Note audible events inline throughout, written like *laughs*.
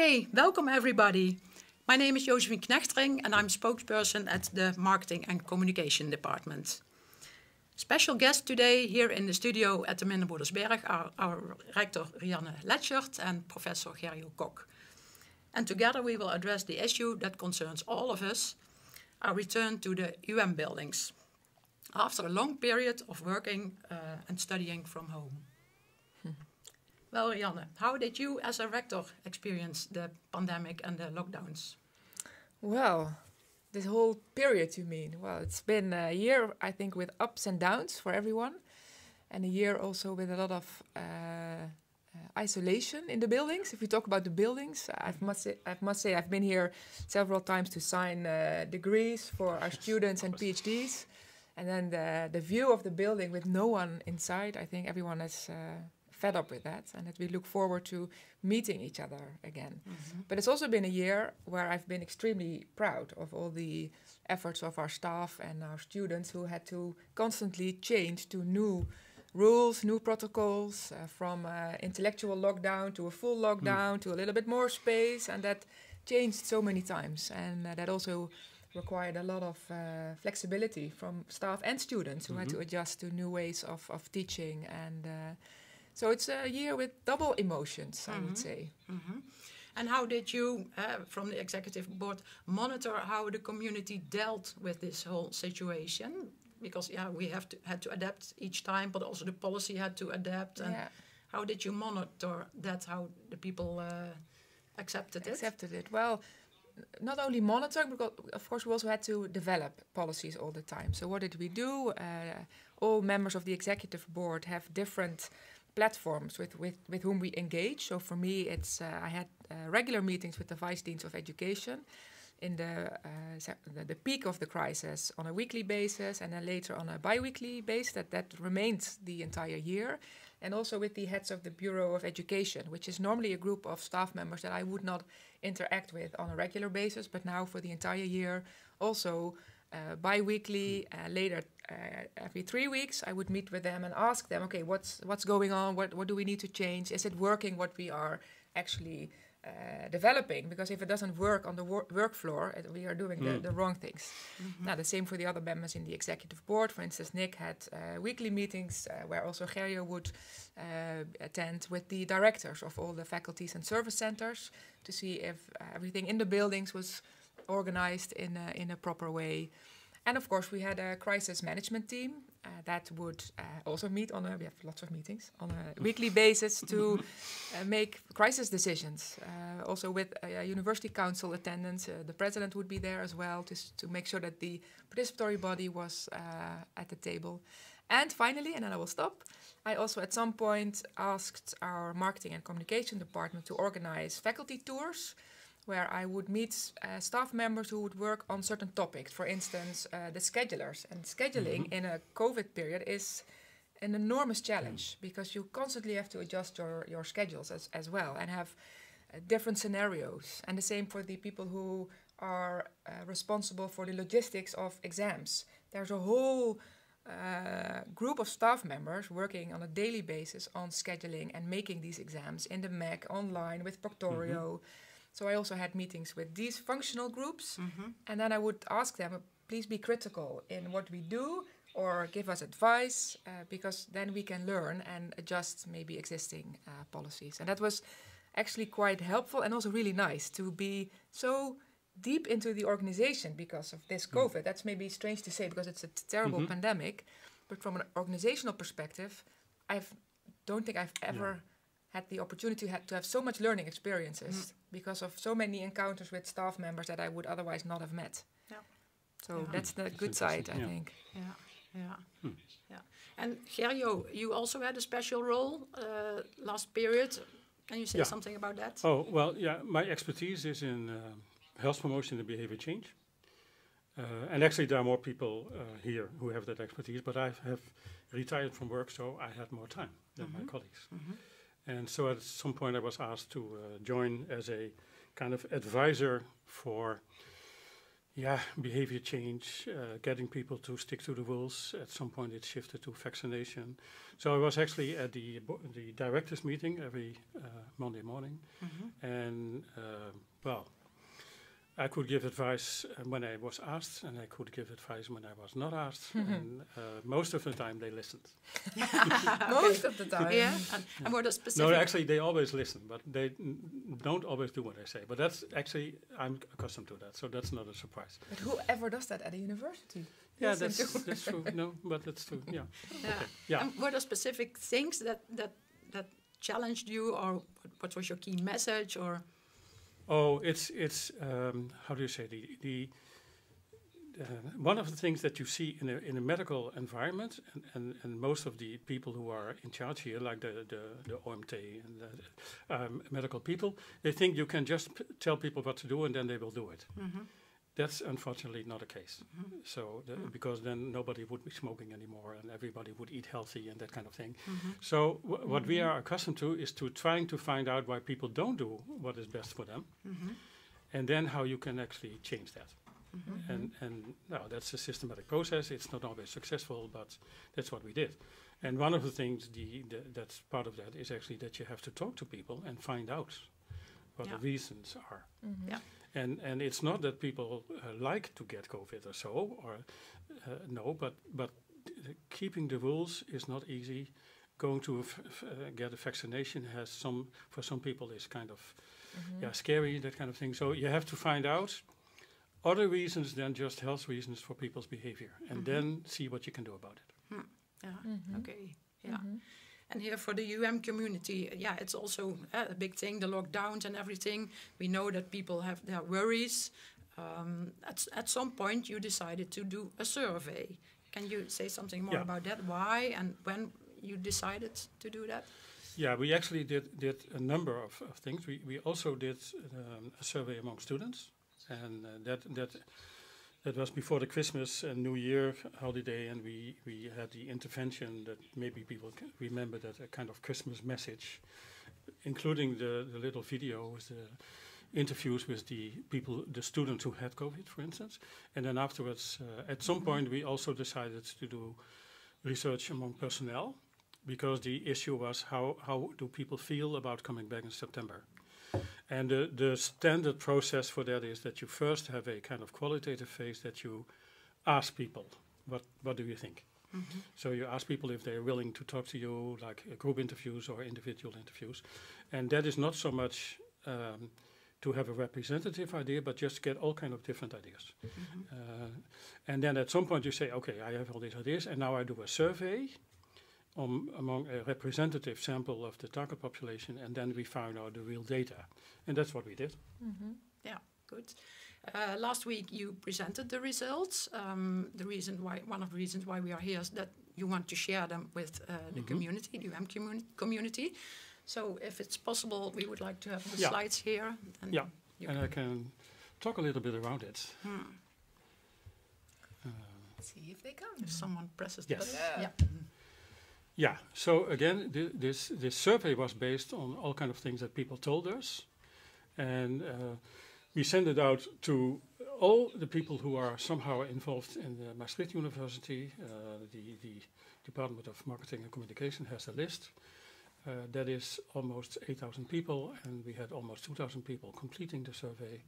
Okay, welcome everybody. My name is Josephine Knechtring and I'm spokesperson at the Marketing and Communication Department. Special guest today here in the studio at the Minderbroedersberg are our rector Rianne Letschert and Professor Gerjo Kok. And together we will address the issue that concerns all of us, our return to the UM buildings after a long period of working uh, and studying from home. Well, Rianne, how did you as a rector experience the pandemic and the lockdowns? Well, this whole period, you mean? Well, it's been a year, I think, with ups and downs for everyone, and a year also with a lot of uh, uh, isolation in the buildings. If we talk about the buildings, I must say, I must say I've been here several times to sign uh, degrees for our *laughs* students and PhDs, and then the the view of the building with no one inside. I think everyone has uh, fed up with that and that we look forward to meeting each other again. Mm-hmm. But it's also been a year where I've been extremely proud of all the efforts of our staff and our students who had to constantly change to new rules, new protocols, uh, from uh, intelligent lockdown to a full mm. lockdown mm. to a little bit more space, and that changed so many times. And uh, that also required a lot of uh, flexibility from staff and students who mm-hmm. had to mm-hmm. adjust to new ways of, of teaching and uh, so it's a year with double emotions, I mm -hmm. would mm-hmm. say. Mm -hmm. And how did you, uh, from the executive board, monitor how the community dealt with this whole situation? Because yeah, we have to had to adapt each time, but also the policy had to adapt. And yeah. how did you monitor that? How the people uh, accepted it? Accepted it well. Not only monitor, but of course we also had to develop policies all the time. So what did we do? Uh, all members of the executive board have different platforms with, with, with whom we engage. So for me, it's uh, I had uh, regular meetings with the vice deans of education in the, uh, the, the peak of the crisis on a weekly basis, and then later on a biweekly basis. That that remained the entire year, and also with the heads of the Bureau of Education, which is normally a group of staff members that I would not interact with on a regular basis, but now for the entire year also uh, bi-weekly, uh, later uh, every three weeks, I would meet with them and ask them, okay, what's what's going on? What what do we need to change? Is it working? What we are actually uh, developing? Because if it doesn't work on the wor work floor, it, we are doing mm. the, the, wrong things. Mm -hmm. Now the same for the other members in the executive board. For instance, Nick had uh, weekly meetings uh, where also Gerjo would attend with the directors of all the faculties and service centers to see if everything in the buildings was organized in a, in a proper way. And of course, we had a crisis management team uh, that would uh, also meet on a, we have lots of meetings, on a *laughs* weekly basis to uh, make crisis decisions. Uh, also with a, university council attendance, uh, the president would be there as well to, to make sure that the participatory body was uh, at the table. And finally, and then I will stop, I also at some point asked our marketing and communication department to organize faculty tours where I would meet uh, staff members who would work on certain topics. For instance, uh, the schedulers. And scheduling mm-hmm. in a COVID period is an enormous challenge mm. because you constantly have to adjust your, your schedules as, as well and have uh, different scenarios. And the same for the people who are uh, responsible for the logistics of exams. There's a whole uh, group of staff members working on a daily basis on scheduling and making these exams in the MECC, online with Proctorio. Mm-hmm so I also had meetings with these functional groups, mm-hmm. and then I would ask them, please be critical in what we do or give us advice, uh, because then we can learn and adjust maybe existing uh, policies. And that was actually quite helpful and also really nice to be so deep into the organization because of this mm. COVID. Mm. That's maybe strange to say because it's a terrible mm-hmm. pandemic, but from an organizational perspective, I don't think I've ever. Yeah had the opportunity to, to have so much learning experiences mm. because of so many encounters with staff members that I would otherwise not have met. Yeah. So yeah. that's the that's good side, I yeah. think. Yeah, yeah, hmm. yeah. And Gerjo, you also had a special role uh, last period. Can you say yeah. something about that? Oh well, yeah. My expertise is in uh, health promotion and behavior change. Uh, and actually, there are more people uh, here who have that expertise. But I have retired from work, so I had more time than mm -hmm. my mm-hmm. colleagues. Mm -hmm. And so at some point, I was asked to uh, join as a kind of advisor for yeah, behavior change, uh, getting people to stick to the rules. At some point, it shifted to vaccination. So I was actually at the the directors' meeting every uh, Monday morning, and uh, well, I could give advice uh, when I was asked, and I could give advice when I was not asked. *laughs* and uh, most of the time, they listened. *laughs* Most of the *laughs* time. Yeah. And, and what are No, actually, they always listen, but they n- don't always do what I say. But that's actually I'm accustomed to that, so that's not a surprise. But whoever does that at a university? Yeah, Listen that's that's true. No, but that's true. Yeah. Yeah. Okay. Yeah. And what are specific things that that that challenged you, or what, what was your key message, or Oh, it's it's um, how do you say the the uh, one of the things that you see in a in a medical environment, and, and, and most of the people who are in charge here, like the the, the OMT and the um, medical people, they think you can just tell people what to do and then they will do it. That's unfortunately not the case. Mm-hmm. So the, mm. because then nobody would be smoking anymore, and everybody would eat healthy and that kind of thing. Mm-hmm. So w- what we mm-hmm. are accustomed to is to trying to find out why people don't do what is best for them, and then how you can actually change that. And and now that's a systematic process. It's not always successful, but that's what we did. And one of the things the, the that's part of that is actually that you have to talk to people and find out what Yeah. the reasons are. Yeah. And and it's not that people uh, like to get COVID or so, or uh, no, but but keeping the rules is not easy. Going to a f- f- uh, get a vaccination has some for some people is kind of yeah scary that kind of thing. So you have to find out other reasons than just health reasons for people's behavior, and then see what you can do about it. yeah, okay, yeah. And here for the UM community, yeah, it's also uh, a big thing, the lockdowns and everything. We know that people have their worries. Um, at, at some point, you decided to do a survey. Can you say something more Yeah. about that? Why and when you decided to do that? Yeah, we actually did did a number of, of things. We we also did um, a survey among students, and uh, that that that was before the Christmas and New Year holiday, and we we had the intervention that maybe people remember that a kind of Christmas message, including the the little video with the interviews with the people, the students who had COVID, for instance, and then afterwards, uh, at some point, we also decided to do research among personnel because the issue was how, how do people feel about coming back in September? And the, the standard process for that is that you first have a kind of qualitative phase that you ask people, what, what do you think? So you ask people if they're willing to talk to you, like uh, group interviews or individual interviews. And that is not so much um, to have a representative idea, but just get all kind of different ideas. Uh, and then at some point you say, okay, I have all these ideas, and now I do a survey um, among a representative sample of the target population, and then we found out the real data. And that's what we did. Yeah, good. Uh, last week you presented the results. Um, the reason why, one of the reasons why we are here is that you want to share them with uh, the community, the UM communi- community. So if it's possible, we would like to have the Yeah. slides here. And Yeah, you and can- I can talk a little bit around it. See if they come. if someone presses the Yes. button. Yeah. Yeah. Yeah. So again, thi- this this survey was based on all kind of things that people told us, and uh, we sent it out to all the people who are somehow involved in the Maastricht University. Uh, the the Department of Marketing and Communication has a list. Uh, that is almost 8,000 people, and we had almost 2,000 people completing the survey,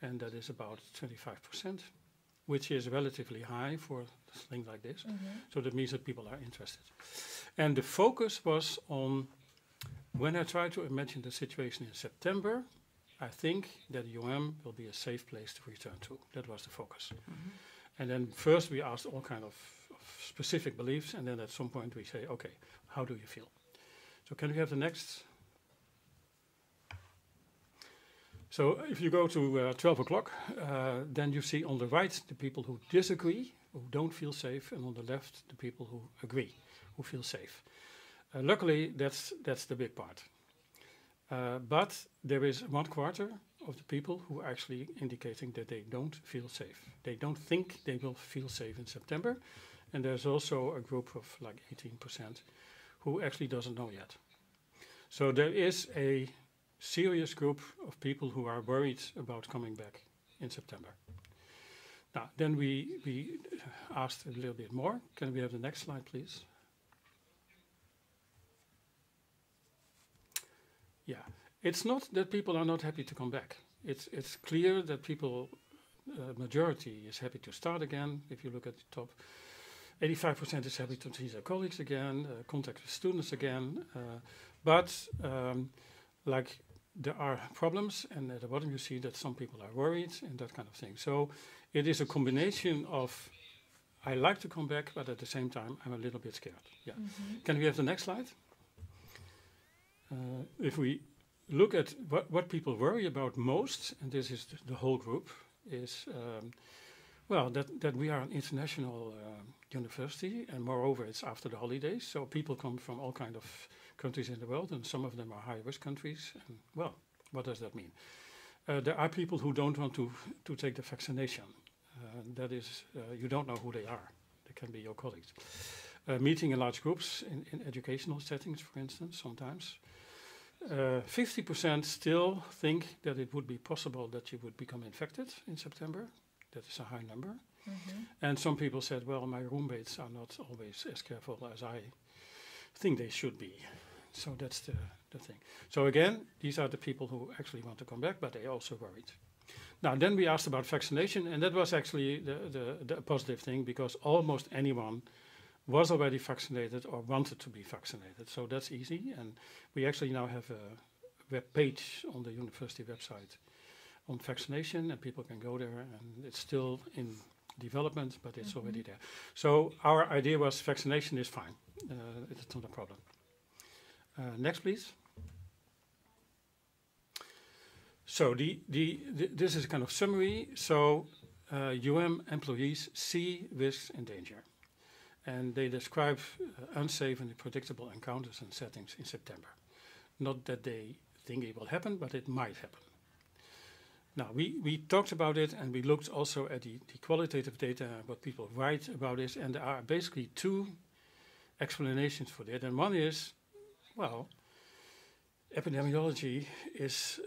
and that is about 25%, which is relatively high for things like this. So that means that people are interested. And the focus was on when I try to imagine the situation in September, I think that UM will be a safe place to return to. That was the focus. And then first we asked all kind of, of specific beliefs, and then at some point we say, okay, how do you feel? So can we have the next? So if you go to uh, 12 o'clock, uh, then you see on the right the people who disagree, who don't feel safe, and on the left the people who agree, who feel safe. Uh, luckily, that's that's the big part. Uh, but there is one quarter of the people who are actually indicating that they don't feel safe. They don't think they will feel safe in September, and there's also a group of like 18% who actually doesn't know yet. So there is a serious group of people who are worried about coming back in September. Now, then we, we asked a little bit more. Can we have the next slide, please? Yeah, it's not that people are not happy to come back. It's, it's clear that people, uh, majority is happy to start again. If you look at the top, 85% is happy to see their colleagues again, uh, contact with students again. Uh, but um, like there are problems, and at the bottom you see that some people are worried and that kind of thing. So it is a combination of I like to come back, but at the same time I'm a little bit scared. Yeah. Mm-hmm. Can we have the next slide? Uh, if we look at what, what people worry about most, and this is the whole group, is um, well that, that we are an international uh, university, and moreover it's after the holidays, so people come from all kind of countries in the world, and some of them are high risk countries. And well, what does that mean? Uh, there are people who don't want to to take the vaccination. Uh, that is, uh, you don't know who they are. They can be your colleagues. Uh, meeting in large groups in, in educational settings, for instance, sometimes. 50% still think that it would be possible that you would become infected in September. That is a high number. Mm-hmm. And some people said, well, my roommates are not always as careful as I think they should be. So that's the, the thing. So again, these are the people who actually want to come back, but they are also worried. Now, then we asked about vaccination, and that was actually the, the, the positive thing because almost anyone was already vaccinated or wanted to be vaccinated. So that's easy. And we actually now have a web page on the university website on vaccination, and people can go there, and it's still in development, but it's Mhm. already there. So our idea was vaccination is fine. Uh, it's not a problem. Uh, next, please. So the, the, the this is a kind of summary. So uh, UM employees see risks and danger, and they describe uh, unsafe and predictable encounters and settings in September. Not that they think it will happen, but it might happen. Now we, we talked about it, and we looked also at the, the qualitative data, what people write about this, and there are basically two explanations for that. And one is, well, epidemiology is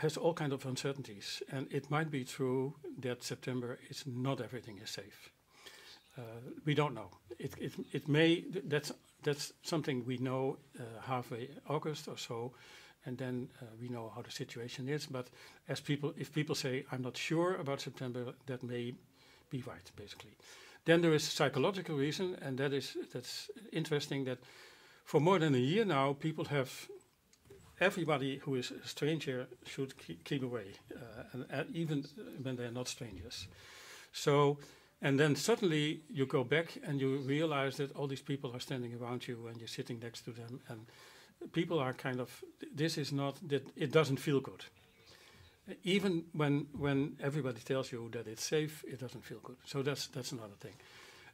has all kind of uncertainties, and it might be true that September is not everything is safe. Uh, we don't know. It it it may that's that's something we know uh, halfway August or so, and then uh, we know how the situation is. But as people, if people say I'm not sure about September, that may be right, basically. Then there is psychological reason, and that is that's interesting that for more than a year now, people have everybody who is a stranger should keep, keep away, uh, and, and even when they're not strangers. So, and then suddenly you go back and you realize that all these people are standing around you and you're sitting next to them, and people are kind of this is not that it doesn't feel good. Even when when everybody tells you that it's safe, it doesn't feel good. So that's that's another thing.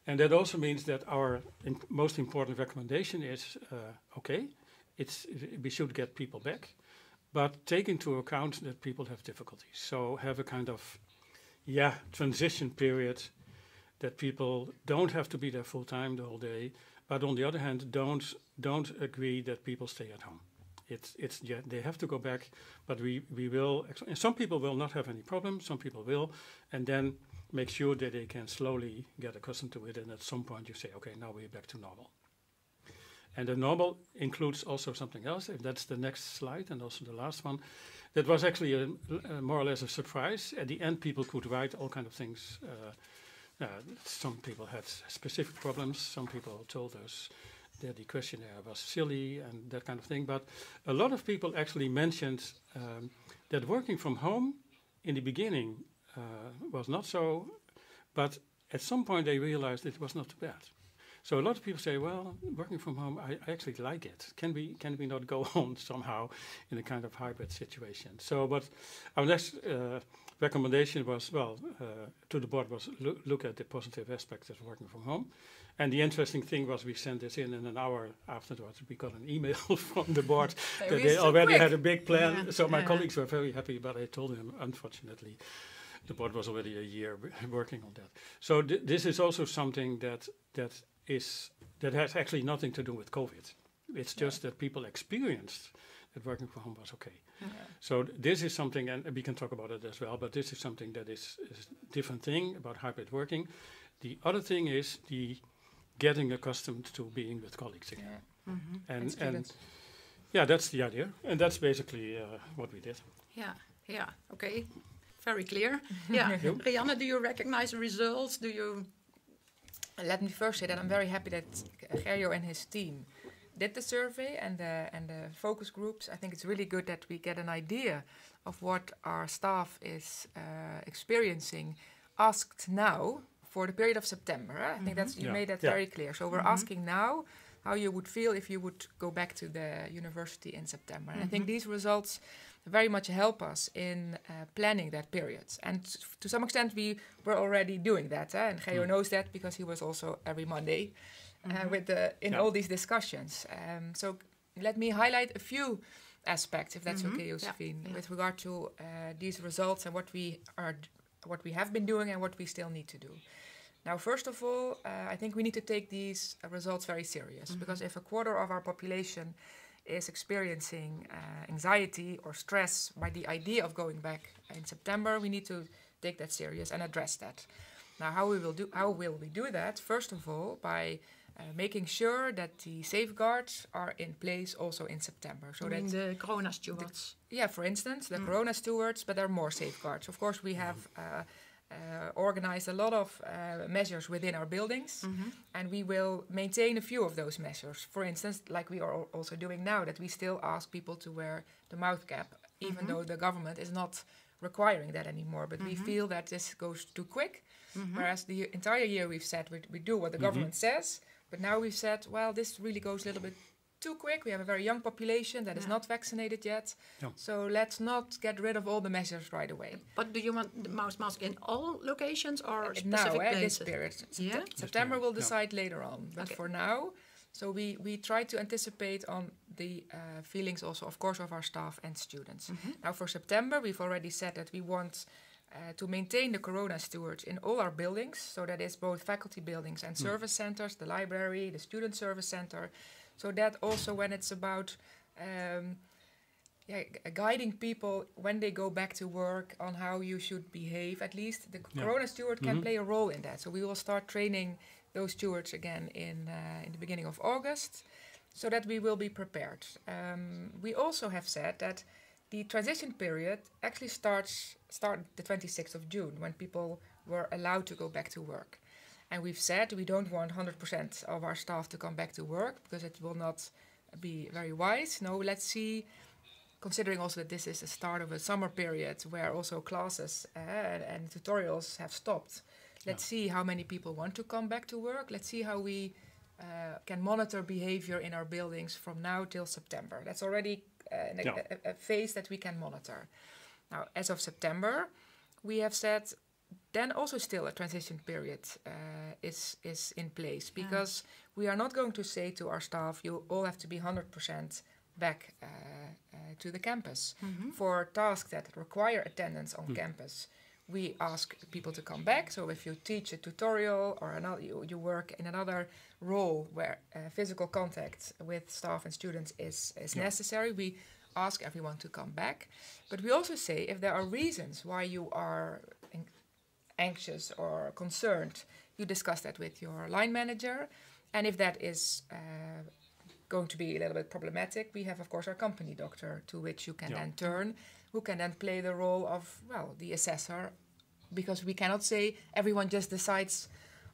And that also means that our most important recommendation is uh, okay, it's we should get people back, but take into account that people have difficulties. So have a kind of yeah transition period that people don't have to be there full time the whole day, but on the other hand, don't don't agree that people stay at home. It's it's yeah they have to go back, but we we will. And some people will not have any problem. Some people will, and then make sure that they can slowly get accustomed to it. And at some point, you say, okay, now we're back to normal. And the normal includes also something else. If that's the next slide and also the last one, that was actually a, a more or less a surprise. At the end, people could write all kind of things. Uh, uh, some people had specific problems. Some people told us that the questionnaire was silly and that kind of thing. But a lot of people actually mentioned um, that working from home in the beginning was not so, but at some point they realized it was not too bad. So a lot of people say, well, working from home, I, I actually like it. Can we can we not go *laughs* on somehow in a kind of hybrid situation? So, but our next uh, recommendation was, well, uh, to the board was look, look at the positive aspects of working from home. And the interesting thing was we sent this in, and an hour afterwards we got an email *laughs* from the board that they already quick. had a big plan. Yeah, So my yeah. colleagues were very happy, but I told them, unfortunately, the board was already a year *laughs* working on that. So th- this is also something that that is that has actually nothing to do with COVID. It's Yeah. just that people experienced that working from home was okay. Yeah. So th- this is something, and we can talk about it as well. But this is something that is, is different thing about hybrid working. The other thing is the getting accustomed to being with colleagues again. Yeah. Mhm. And And, and yeah, that's the idea. And that's basically uh, what we did. Yeah, yeah, okay. Very clear. Yeah. *laughs* Yep. Rianne, do you recognize the results? Do you? Let me first say that I'm very happy that Gerjo and his team did the survey and the, and the focus groups. I think it's really good that we get an idea of what our staff is uh, experiencing asked now for the period of September. eh? I think that's you Yeah. made that Yeah. very clear. So we're Mhm. asking now how you would feel if you would go back to the university in September. And I think Mhm. these results very much help us in uh, planning that period. And to some extent, we were already doing that. eh? And Gerjo Mm. knows that because he was also every Monday uh, Mhm. with the in Yeah. all these discussions. Um, so let me highlight a few aspects, if that's Mhm. okay, Yeah. Josephine, Yeah. with regard to uh, these results and what we are, what we have been doing and what we still need to do. Now, first of all, uh, I think we need to take these uh, results very serious Mhm. because if a quarter of our population is experiencing uh, anxiety or stress by the idea of going back in September, we need to take that serious and address that. Now, how we will do? How will we do that? First of all, by uh, making sure that the safeguards are in place also in September, so that the Corona stewards. yeah, for instance, the Mm. Corona stewards, but there are more safeguards. Of course, we have uh, uh, organized a lot of uh, measures within our buildings, Mhm. and we will maintain a few of those measures. For instance, like we are also doing now, that we still ask people to wear the mouth cap, even Mhm. though the government is not requiring that anymore. But we Mhm. feel that this goes too quick. Mhm. Whereas the entire year we've said we, we do what the Mhm. government says, but now we've said, well, this really goes a little bit too quick. We have a very young population that is Yeah. not vaccinated yet. Yeah. So let's not get rid of all the measures right away. But do you want the mouse mask in all locations or Uh, specific now, eh, this period. Sept- Yeah? September we'll yeah. decide later on. But Okay. for now, so we, we try to anticipate on the uh, feelings also, of course, of our staff and students. Mhm. Now, for September, we've already said that we want uh, to maintain the Corona stewards in all our buildings. So that is both faculty buildings and Mm. service centers, the library, the student service center. So that also when it's about um, yeah, guiding people when they go back to work on how you should behave, at least the Yeah. Corona steward can Mhm. play a role in that. So we will start training those stewards again in uh, in the beginning of August, so that we will be prepared. Um, we also have said that the transition period actually starts start the 26th of June when people were allowed to go back to work. And we've said we don't want 100% of our staff to come back to work because it will not be very wise. No, let's see, considering also that this is the start of a summer period where also classes and, and tutorials have stopped. Let's see how many people want to come back to work. Let's see how we uh, can monitor behavior in our buildings from now till September. That's already uh, Yeah. a, a phase that we can monitor. Now, as of September, we have said then also still a transition period uh, is is in place Yeah. because we are not going to say to our staff you all have to be 100% back uh, uh, to the campus Mhm. for tasks that require attendance on Hmm. campus we ask people to come back so if you teach a tutorial or another you, you work in another role where uh, physical contact with staff and students is, is Yeah. necessary we ask everyone to come back but we also say if there are reasons why you are in- anxious or concerned you discuss that with your line manager and if that is uh, going to be a little bit problematic we have of course our company doctor to which you can Yeah. then turn who can then play the role of well the assessor because we cannot say everyone just decides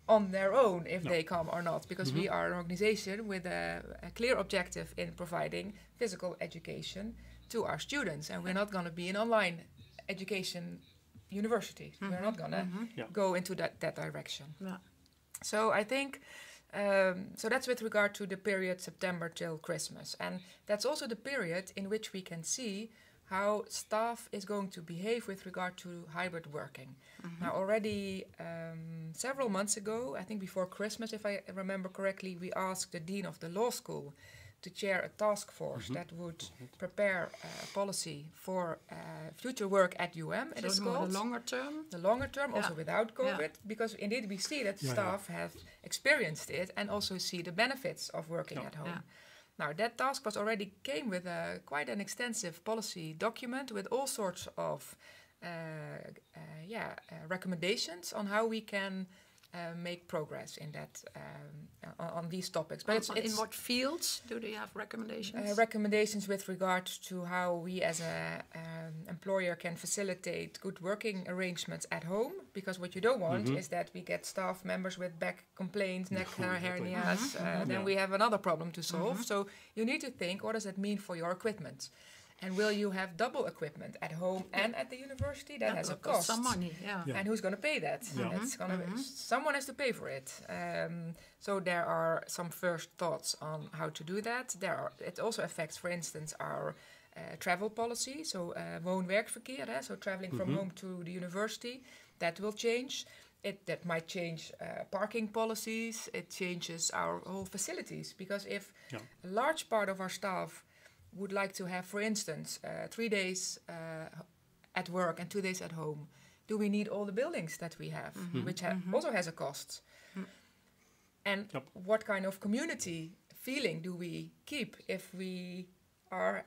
on their own if No. they come or not because we Mhm. are an organization with a, a clear objective in providing physical education to our students and we're not going to be an online education university we're not going to Mhm. Yeah. go into that, that direction Yeah. so I think um, so that's with regard to the period September till Christmas, and that's also the period in which we can see how staff is going to behave with regard to hybrid working. Mm-hmm. Now, already um, several months ago, I think before Christmas, if I remember correctly, we asked the dean of the law school to chair a task force Mhm. that would prepare a policy for uh, future work at UM. It So is more called the longer term. the longer term, also Yeah. without Yeah. COVID, because indeed we see that Yeah, yeah. staff have experienced it and also see the benefits of working Yeah. at home. Yeah. Now that task was already came with a quite an extensive policy document with all sorts of uh, uh, yeah, uh, recommendations on how we can uh, make progress in that um, on, on these topics. But it's, in what fields do they have recommendations? uh, recommendations with regard to how we as an um, employer can facilitate good working arrangements at home because what you don't want Mhm. is that we get staff members with back complaints neck No, her- exactly. hernias uh, then Yeah. we have another problem to solve so you need to think what does that mean for your equipment and will you have double equipment at home and at the university that Yeah, has a will cost cost some money. Yeah. Yeah. and who's going to pay that? Yeah. It's gonna be, someone has to pay for it. Um, so there are some first thoughts on how to do that. There are, it also affects, for instance, our uh, travel policy. So uh, woon-werkverkeer, eh, so traveling from Mhm. home to the university, that will change. It that might change uh, parking policies. It changes our whole facilities because if Yeah. a large part of our staff would like to have, for instance, uh, three days uh, at work and two days at home, do we need all the buildings that we have, Mhm. which ha- also has a cost? And Yep. what kind of community feeling do we keep if we are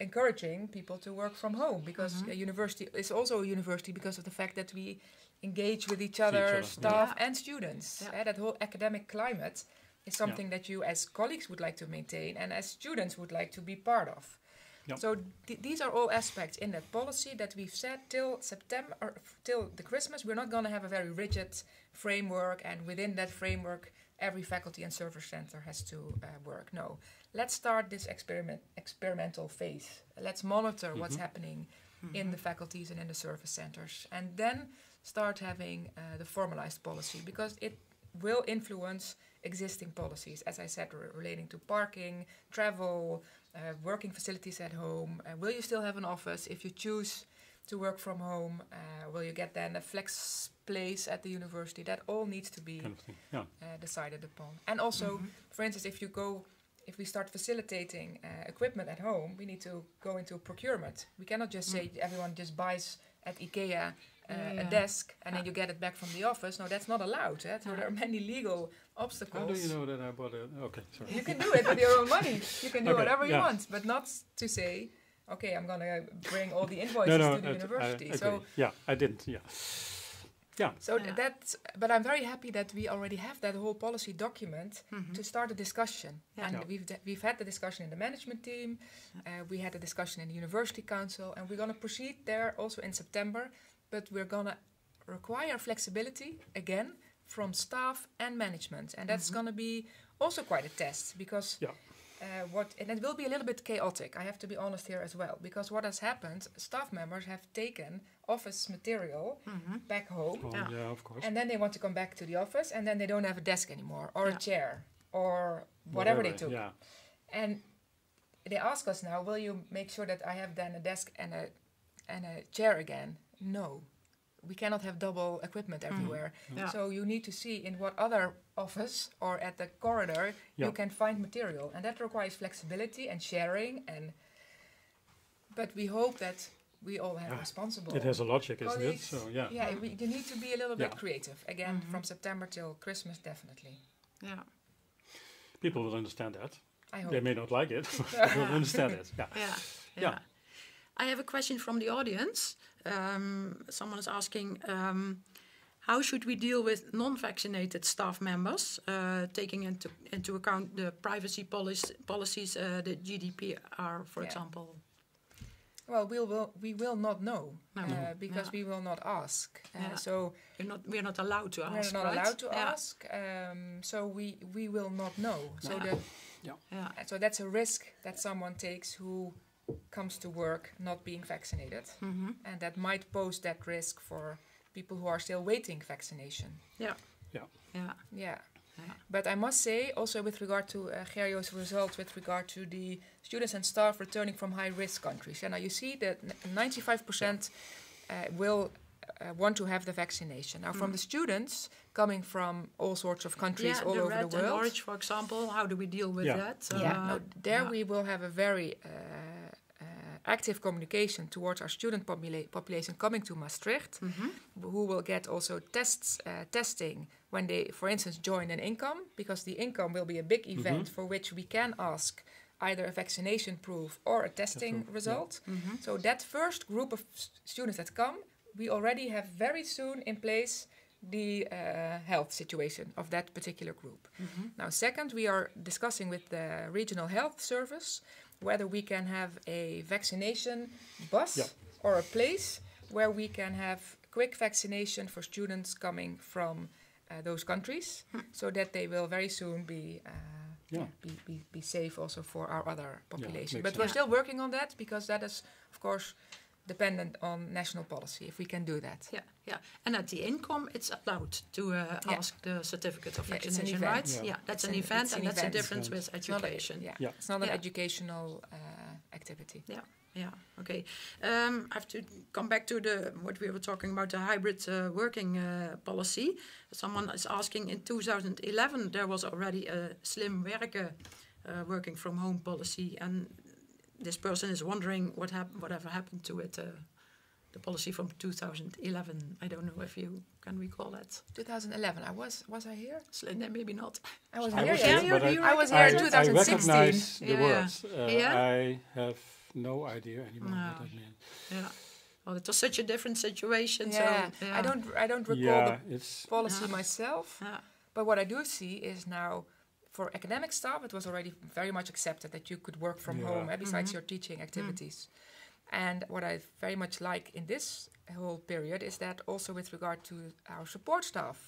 encouraging people to work from home? Because a university is also a university because of the fact that we engage with each other, other, staff Yeah. and students. Yeah. Eh, that whole academic climate is something that you as colleagues would like to maintain and as students would like to be part of. Yep. So th- these are all aspects in that policy that we've said till September, or till the Christmas. We're not going to have a very rigid framework, and within that framework, every faculty and service center has to uh, work. No, let's start this experiment experimental phase. Let's monitor what's Mhm. happening in the faculties and in the service centers, and then start having uh, the formalized policy because it will influence existing policies, as I said, re- relating to parking, travel, uh, working facilities at home. Uh, will you still have an office if you choose to work from home? Uh, will you get then a flex place at the university? That all needs to be kind of. Yeah. uh, decided upon. And also, for instance, if you go, if we start facilitating uh, equipment at home, we need to go into procurement. We cannot just say everyone just buys at IKEA. Uh, Yeah, A desk and then you get it back from the office. No, that's not allowed. Eh? So there are many legal obstacles. How do you know that I bought it? Okay, sorry. You can do it with your own money. You can do Okay, whatever you yeah. want, but not to say, okay, I'm gonna bring all the invoices no, no, to the I- university. I so, agree. yeah, I didn't. Yeah, yeah. so Yeah. that's. But I'm very happy that we already have that whole policy document Mhm. to start a discussion. Yeah. And Yeah. we've d- we've had the discussion in the management team. Uh, we had a discussion in the university council, and we're gonna proceed there also in September. But we're gonna require flexibility again from staff and management, and that's Mhm. gonna be also quite a test because. Yeah. Uh, what and it will be a little bit chaotic. I have to be honest here as well, because what has happened, staff members have taken office material Mhm. back home, Oh, Yeah. yeah, of course. and then they want to come back to the office, and then they don't have a desk anymore, or Yeah. a chair, or whatever, they took. Yeah, And they ask us now, will you make sure that I have then a desk and a and a chair again? No. We cannot have double equipment everywhere. Yeah. So you need to see in what other office or at the corridor Yeah. you can find material. And that requires flexibility and sharing and but we hope that we all have Yeah. responsible it has a logic, isn't it? So yeah, Yeah, we, you need to be a little bit Yeah. creative. Again, Mhm. from September till Christmas, definitely. Yeah. people will understand that. I hope. They may not like it, *laughs* but they will *laughs* understand it. Yeah. Yeah. Yeah. Yeah. I have a question from the audience. Um, someone is asking, um, how should we deal with non-vaccinated staff members, uh, taking into into account the privacy polic- policies, uh, the GDPR, for Yeah. example? Well, we will we will not know No. uh, because Yeah. we will not ask. Uh, Yeah. So We're not we're not allowed to ask. we're ask, not right? allowed to yeah. ask. Um, so we we will not know. So Yeah. the Yeah. so that's a risk that someone takes who comes to work not being vaccinated, hmm and that might pose that risk for people who are still waiting vaccination. Yeah. Yeah. Yeah. Yeah. Yeah. But I must say, also with regard to uh, Gerjo's results, with regard to the students and staff returning from high-risk countries, and now you see that n- 95% uh, will uh, want to have the vaccination. Now, from Mm. the students coming from all sorts of countries yeah, all the over red the and world, orange, for example. How do we deal with Yeah. that? yeah, Uh, no, there yeah. we will have a very uh, active communication towards our student popula- population coming to Maastricht, Mhm. who will get also tests uh, testing when they, for instance, join an INKOM, because the INKOM will be a big event for which we can ask either a vaccination proof or a testing right, yeah. result. Mm-hmm. So that first group of students that come, we already have very soon in place the uh, health situation of that particular group. Mm-hmm. Now, second, we are discussing with the regional health service whether we can have a vaccination bus Yeah. or a place where we can have quick vaccination for students coming from uh, those countries so that they will very soon be. Uh, Yeah. be, be, be safe also for our other population. makes but we're still working on that because that is, of course, dependent on national policy if we can do that. Yeah, yeah. And at the INKOM, it's allowed to uh, Yeah. ask the certificate of Yeah, vaccination, event. right? Yeah. Yeah, that's an an- event, it's and an that's the event. difference Event. with It's a- education. yeah, Yeah. it's not an Yeah. educational uh, activity. Yeah, yeah, okay. Um, I have to come back to the what we were talking about the hybrid uh, working uh, policy. Someone is asking in 2011 there was already a slim werken uh, working from home policy, and this person is wondering what hap- whatever happened to it. Uh, the policy from 2011. I don't know if you can recall that. 2011. I was was I here? Slim, no, maybe not. I was I here. was yeah. here, here, I, I was I, here in I 2016. recognize the Yeah. words. Uh, Yeah. I have no idea anymore No. what that means. Yeah. Well, it was such a different situation. Yeah, So yeah. I don't I don't recall Yeah, the it's policy Yeah. myself, Yeah. but what I do see is now for academic staff it was already very much accepted that you could work from Yeah. home eh, besides Mhm. your teaching activities. And what I very much like in this whole period is that also with regard to our support staff,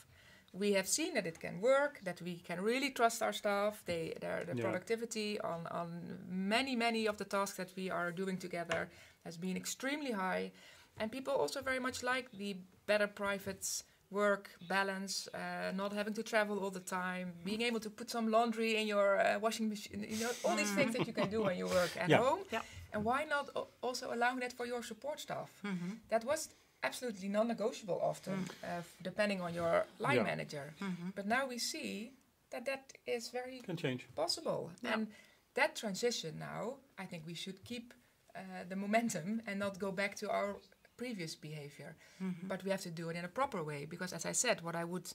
we have seen that it can work, that we can really trust our staff. They, their, their Yeah. productivity on, on many, many of the tasks that we are doing together has been extremely high. And people also very much like the better private work balance, uh, not having to travel all the time, being able to put some laundry in your uh, washing machine, you know, all these things that you can do when you work at Yeah. home. Yeah. And why not al- also allowing that for your support staff? Mhm. That was absolutely non-negotiable often, Mm. uh, depending on your line Yeah. manager. Mhm. But now we see that that is very can change. possible. Yeah. And that transition now, I think we should keep uh, the momentum and not go back to our previous behavior. Mhm. But we have to do it in a proper way because, as I said, what I would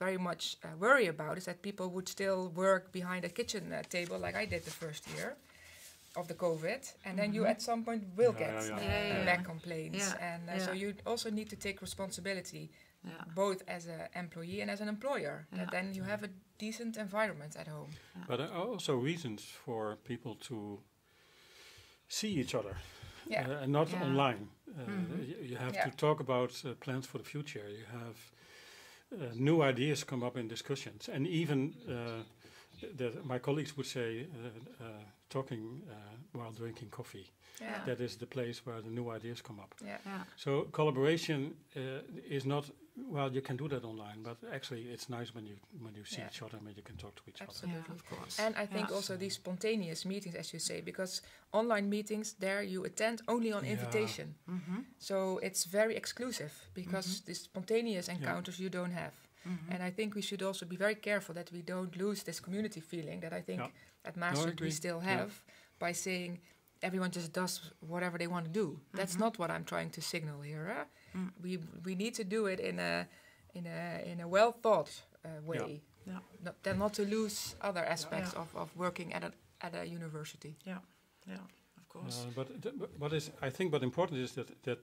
very much uh, worry about is that people would still work behind a kitchen uh, table like I did the first year of the COVID, and then you Mhm. at some point will Yeah, get yeah, uh, yeah. Yeah, yeah, back complaints, Yeah, and uh, so you also need to take responsibility Yeah. both as an employee and as an employer. Yeah. That then you have a decent environment at home. But uh, also reasons for people to see each other Yeah. uh, and not Yeah. online. Uh, Mhm. you, have Yeah. to talk about uh, plans for the future. You have new ideas come up in discussions, and even uh, my colleagues would say, uh, uh, talking uh, while drinking coffee. Yeah. That is the place where the new ideas come up. Yeah. Yeah. So collaboration uh, is not well. You can do that online, but actually, it's nice when you when you see Yeah. each other and you can talk to each other. Absolutely. Yeah, of course. And I think Yeah. also these spontaneous meetings, as you say, because online meetings there you attend only on Yeah. invitation, Mhm. so it's very exclusive because Mhm. these spontaneous encounters you don't have. Mhm. And I think we should also be very careful that we don't lose this community feeling that I think Yeah. At Maastricht we agree. still Yeah. have by saying everyone just does whatever they want to do. That's Mhm. not what I'm trying to signal here. eh? Mm. We we need to do it in a in a in a well thought uh, way. Yeah. Not, then not to lose other aspects Yeah. of, of working at a at a university. Yeah, yeah, of course. Uh, but th- what is I think what important is that that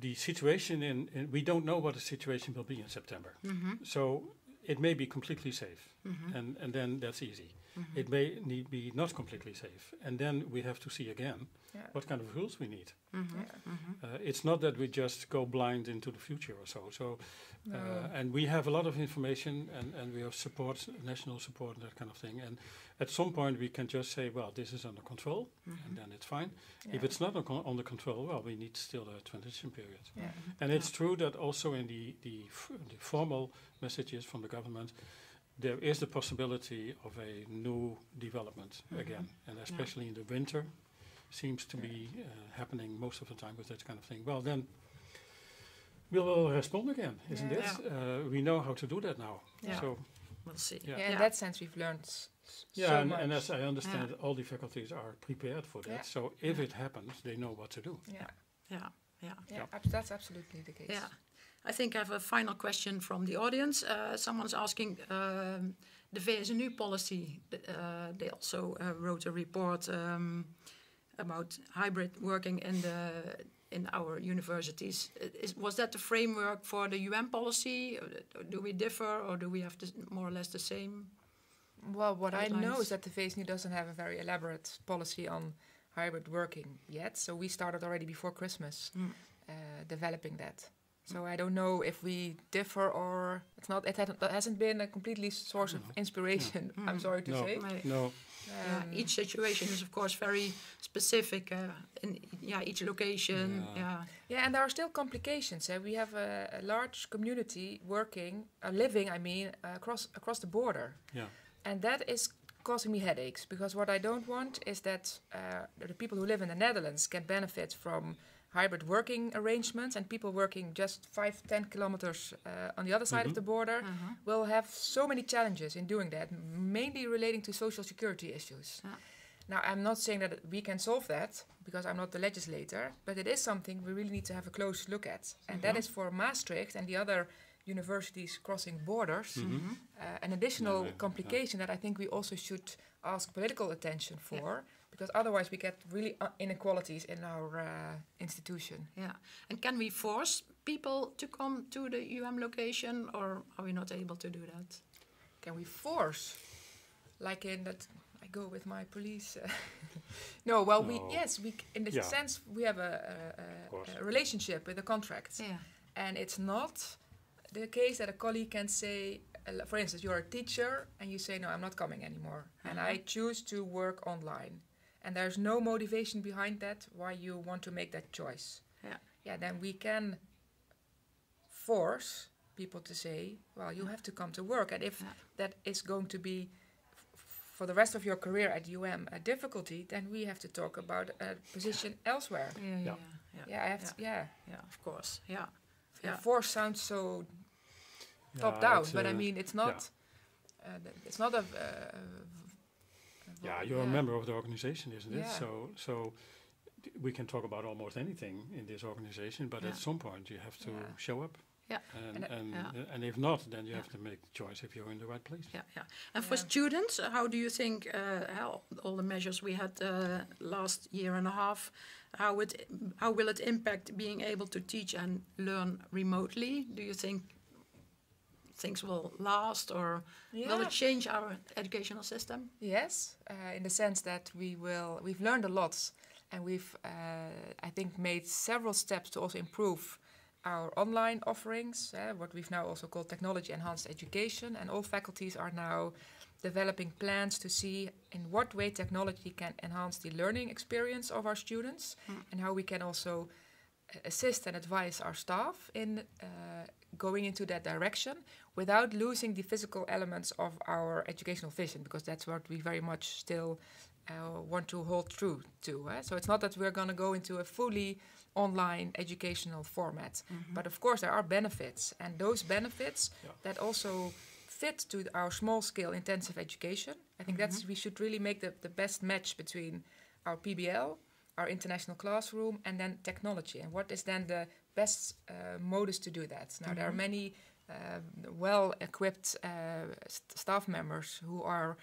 the situation in, in we don't know what the situation will be in September. Mhm. So it may be completely safe, Mhm. and and then that's easy. Mhm. It may need be not completely safe, and then we have to see again Yeah. what kind of rules we need. Mhm. Yeah. Mhm. Uh, it's not that we just go blind into the future or so. So No. uh, and we have a lot of information and, and we have support, national support and that kind of thing. And at some point we can just say, well, this is under control Mhm. and then it's fine. yeah. If it's not under control, well, we need still a transition period. yeah. And it's true that also in the, the, f- the formal messages from the government, there is the possibility of a new development Mhm. again. And especially in the winter, seems to be uh, happening most of the time with that kind of thing. Well, then we will respond again, isn't Yeah. it? Uh, we know how to do that now. Yeah. So, We'll see. Yeah. Yeah, in that sense, we've learned s- s- yeah, so and, much. and as I understand it, all the faculties are prepared for that. Yeah. So if Yeah. it happens, they know what to do. yeah, Yeah, yeah. yeah, Yeah. abs- that's absolutely the case. Yeah. I think I have a final question from the audience. Uh, someone's asking, um, the VSNU policy, uh, they also uh, wrote a report um, about hybrid working in the in our universities. Is, was that the framework for the UN policy? Do we differ, or do we have the, more or less the same? Well, what I know is that the VSNU doesn't have a very elaborate policy on hybrid working yet. So we started already before Christmas Mm. uh, developing that. So I don't know if we differ or it's not. It hasn't, hasn't been a completely source of No. inspiration. I'm Mm. sorry to No. say. Right. No, Yeah, Um, each situation is of course very specific. Uh, in yeah, each location. Yeah. Yeah. Yeah, and there are still complications. Eh? We have a, a large community working, uh, living, I mean, uh, across across the border, yeah, and that is causing me headaches because what I don't want is that uh, the people who live in the Netherlands can benefit from hybrid working arrangements, and people working just five, ten kilometers uh, on the other side Mhm. of the border Uh-huh. will have so many challenges in doing that, mainly relating to social security issues. Yeah. Now, I'm not saying that we can solve that because I'm not the legislator, but it is something we really need to have a close look at. And that is for Maastricht and the other universities crossing borders, Mhm. Mhm. uh, an additional Yeah, yeah. complication that I think we also should ask political attention for, because otherwise we get really uh, inequalities in our uh, institution. Yeah. And can we force people to come to the UM location, or are we not able to do that? Can we force, like in that I go with my police? uh, *laughs* no, well, we yes, we in the Yeah. sense we have a, a, a, a relationship with the contract, Yeah. and it's not the case that a colleague can say, uh, for instance, you're a teacher and you say, no, I'm not coming anymore, and I Uh-huh. choose to work online, and there's no motivation behind that why you want to make that choice. Yeah. Yeah, then we can force people to say, well, you have to come to work, and if Yeah. that is going to be for the rest of your career at UM a difficulty, then we have to talk about a position elsewhere. Yeah. Yeah. Yeah. Yeah. Yeah, I have to, yeah. Yeah, Of course. Yeah. Yeah. Yeah. Force sounds so Yeah, top down, it's, but I mean it's not. Uh, it's not a. Uh, a Yeah, you're a member of the organization, isn't it? Yeah. So, so we can talk about almost anything in this organization, but Yeah. at some point you have to Yeah. show up. Yeah. And And, and, uh, uh, and if not, then you Yeah. have to make the choice if you're in the right place. Yeah, yeah. And for Yeah. students, uh, how do you think uh, how all the measures we had uh, last year and a half, how it how will it impact being able to teach and learn remotely? Do you think things will last, or will it change our educational system? Yes, uh, in the sense that we will. We've learned a lot, and we've, uh, I think, made several steps to also improve our online offerings. Uh, what we've now also called technology enhanced education, and all faculties are now developing plans to see in what way technology can enhance the learning experience of our students, Hmm. and how we can also uh, assist and advise our staff in uh, going into that direction without losing the physical elements of our educational vision, because that's what we very much still uh, want to hold true to. eh? So it's not that we're going to go into a fully online educational format, but of course there are benefits, and those benefits Yeah. that also fit to our small scale intensive education. I think that's we should really make the, the best match between our PBL, our international classroom, and then technology. And what is then the best uh, modus to do that? Now there are many uh, well equipped uh, st- staff members who are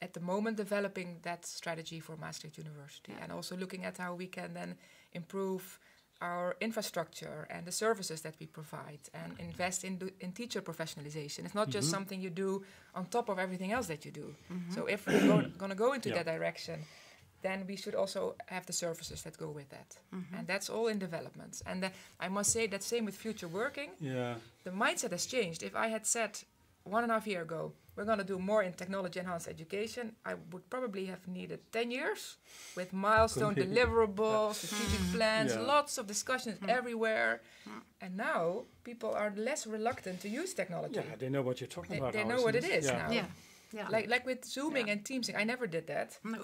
at the moment developing that strategy for Maastricht University and also looking at how we can then improve our infrastructure and the services that we provide and invest in, in teacher professionalization. It's not just Mhm. something you do on top of everything else that you do. So if we're going to go into Yeah. that direction, then we should also have the services that go with that. Mm-hmm. And that's all in development. And I must say that same with future working Yeah, the mindset has changed. If I had said one and a half year ago, we're going to do more in technology enhanced education, I would probably have needed 10 years with milestone deliverables, strategic mm-hmm. plans, Yeah. lots of discussions mm-hmm. everywhere. And now people are less reluctant to use technology. yeah, they know what you're talking They- about. they know what isn't it is Yeah. now. Yeah, yeah. Like, like with Zooming Yeah. and Teamsing, I never did that. *laughs* no.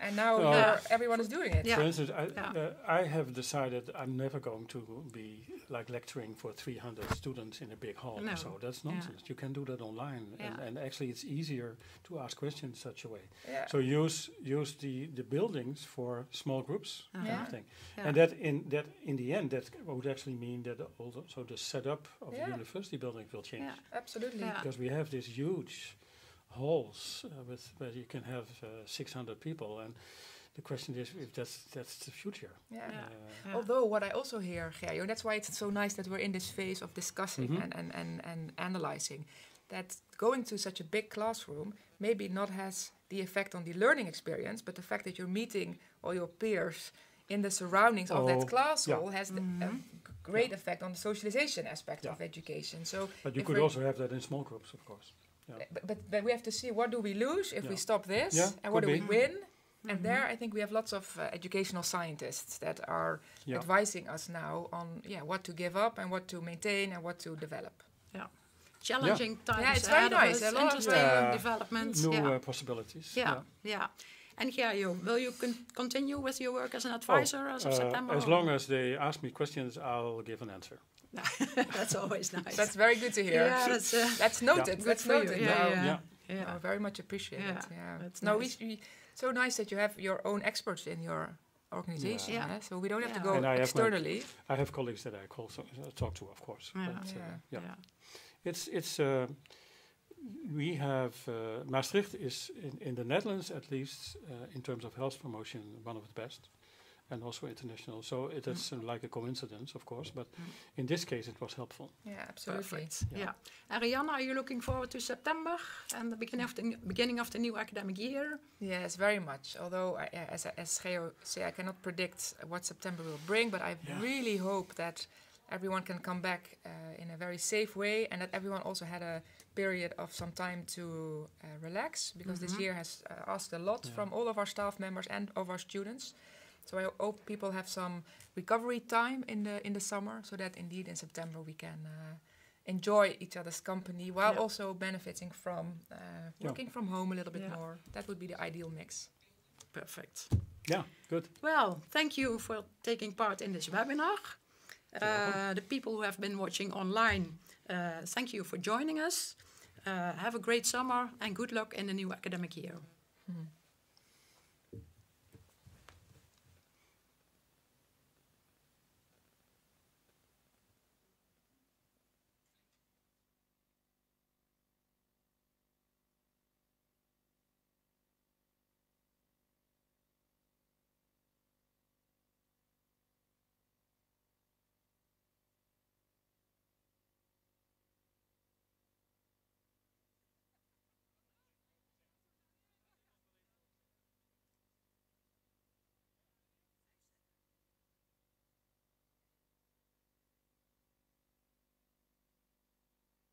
And now No. you're- everyone is doing it. Yeah. For instance, I, Yeah. uh, I have decided I'm never going to be like lecturing for 300 students in a big hall. No. So that's Yeah. nonsense. You can do that online, and, Yeah. and actually it's easier to ask questions in such a way. Yeah. So use use the, the buildings for small groups kind Yeah. of thing, Yeah. and that in that in the end that would actually mean that the also the setup of Yeah. the university building will change Yeah. Absolutely. Yeah. because we have this huge halls uh, with where you can have uh, 600 people, and the question is if that's that's the future. Yeah. Yeah. Uh, Yeah. Although what I also hear, Gerjo, that's why it's so nice that we're in this phase of discussing Mhm. and, and, and, and analyzing, that going to such a big classroom maybe not has the effect on the learning experience, but the fact that you're meeting all your peers in the surroundings of Oh, that class yeah. hall has the, a Mhm. g- great effect on the socialization aspect Yeah. of education. So, But you could also have that in small groups, of course. Yeah. but, but, but we have to see what do we lose if we stop this, Yeah, and what do could we win. Mm-hmm. And there, I think we have lots of uh, educational scientists that are Yeah. advising us now on yeah what to give up and what to maintain and what to develop. Yeah, Challenging times Yeah, it's very nice. us, A lot of, interesting uh, developments. New yeah. uh, possibilities. yeah, yeah. And Gerjo, will you con- continue with your work as an advisor as of Uh, September? as long as they ask me questions, I'll give an answer. *laughs* that's always nice. That's very good to hear. yeah, that's uh, That's noted. Good That's for you. noted. Yeah, Wow. yeah. Yeah. yeah. No, very much appreciated. Yeah, Yeah. that's no, nice. we, we so nice that you have your own experts in your organization. Yeah. Yeah. So we don't have to go And I have my- externally. I have colleagues that I call, so, uh, talk to, of course. Yeah. But, uh, Yeah. yeah. yeah. It's it's uh, we have uh, Maastricht is in, in the Netherlands at least uh, in terms of health promotion one of the best, and also international. So it is uh, like a coincidence, of course, but Mm. in this case it was helpful. Yeah, absolutely. Perfect. Yeah. Yeah. And Rianne, are you looking forward to September and the beginning of the beginning of the new academic year? Yes, very much. Although, I, uh, as as Gerjo say, I cannot predict what September will bring, but I Yeah. really hope that everyone can come back uh, in a very safe way, and that everyone also had a period of some time to uh, relax, because this Mhm. year has uh, asked a lot Yeah. from all of our staff members and of our students. So I hope people have some recovery time in the in the summer, so that indeed in September we can. Uh, Enjoy each other's company while Yeah. also benefiting from uh, working from home a little bit Yeah. more. That would be the ideal mix. Perfect. Yeah, good. Well, thank you for taking part in this webinar. Uh, the people who have been watching online, uh, thank you for joining us. Uh, have a great summer and good luck in the new academic year. Mhm.